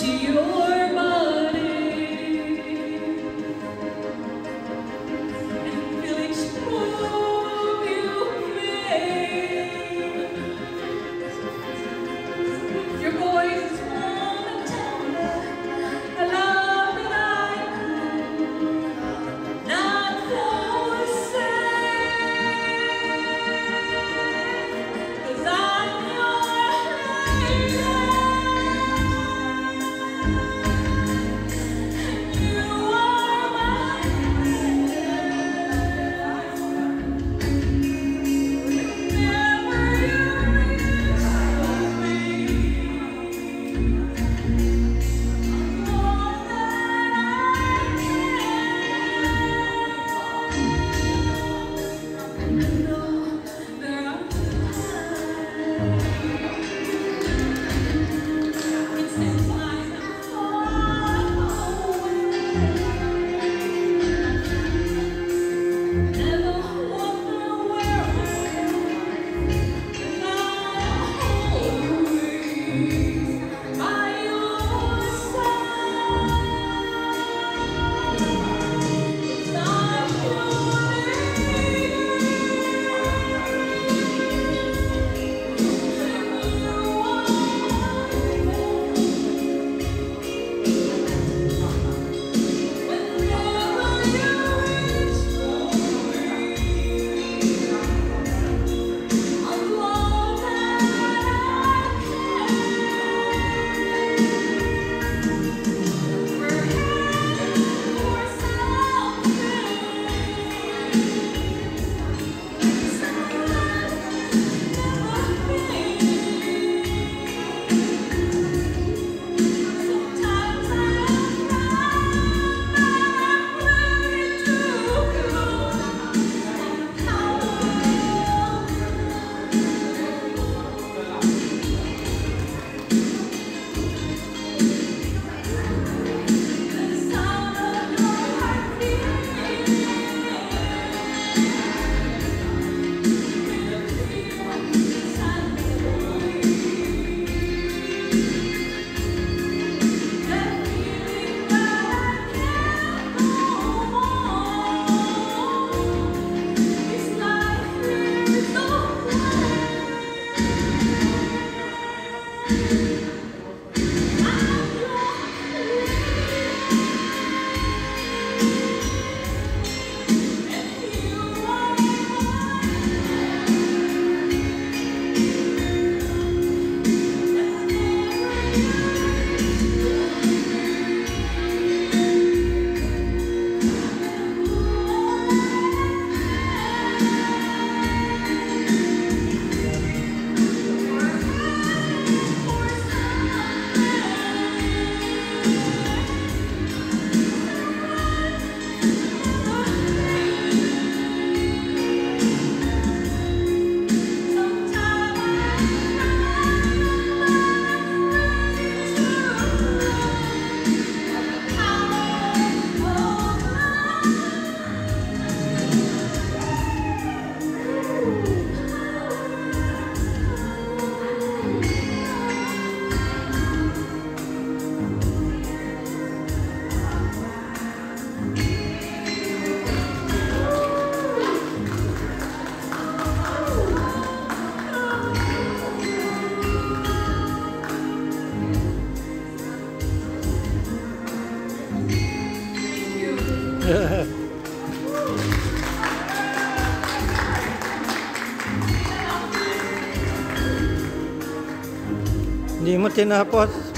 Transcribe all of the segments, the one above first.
to you. Hindi mo tinapos.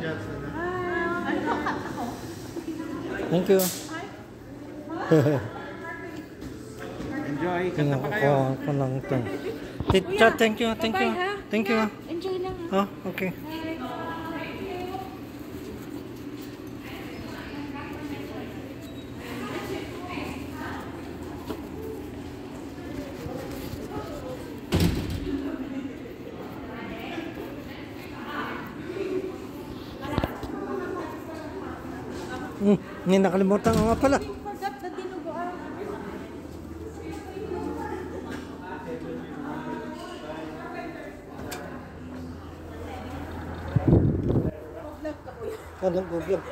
Johnson. Ah, ano ka ako? Thank you. Enjoy. Kanta pa kayo. thank you, thank you. Bye-bye, ha? Thank you. Oh, okay. Hmm, may nakalimutan nga pala. Ano po yun?